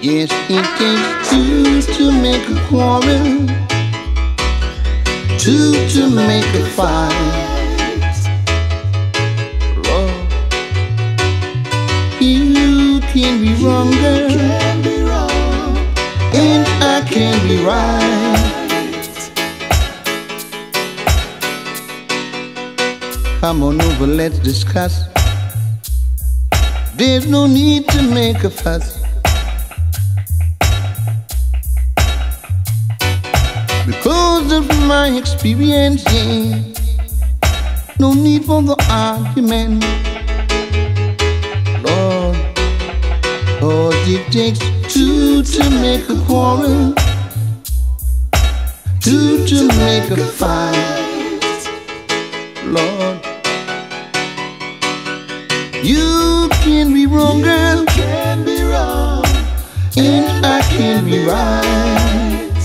Yes, it takes two to make a quarrel, two to make a fight. You can be wrong, girl, and I can be right. Come on over, let's discuss. There's no need to make a fuss. Because of my experience, yeah. No need for the argument. Lord, cause it takes two to make a quarrel, two to make a fight. Lord, you can be wrong, girl, Can be wrong, and I can be right.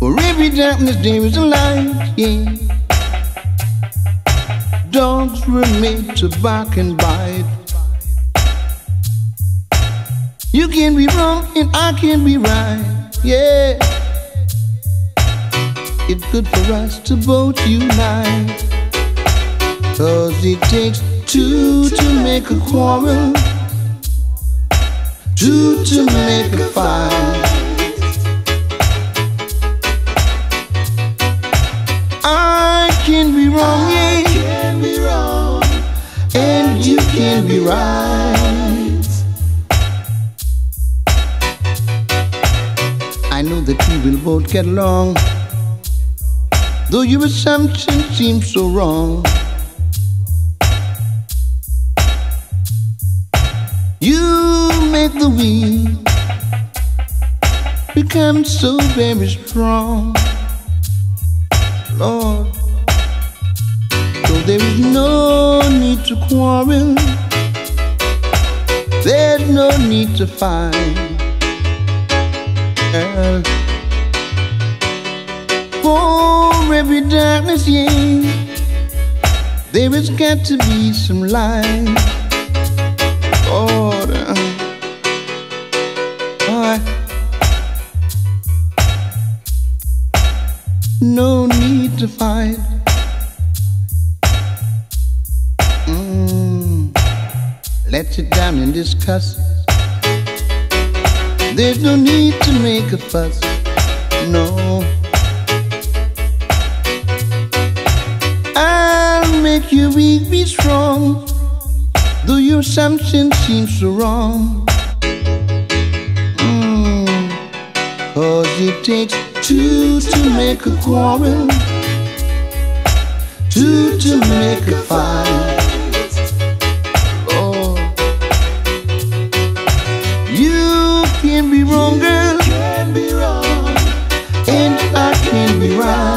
For every darkness there is a light, yeah. Dogs were made to bark and bite. You can be wrong and I can be right, yeah. It's good for us to both unite. Cause it takes two to make a quarrel, two to make a fight. I can be wrong, yeah, can be wrong, and you can be right. I know that we will both get along, though your assumption seems so wrong. Make the weak become so very strong. Lord. So there is no need to quarrel. There's no need to fight. Girl. For every darkness, yeah, there has got to be some light. No need to fight. Mm, let's sit down and discuss. There's no need to make a fuss. No. I'll make you weak be strong, though your assumption seems so wrong. it takes two to make a quarrel, two to make a fight. Oh, you can be wrong, girl, and I can be right.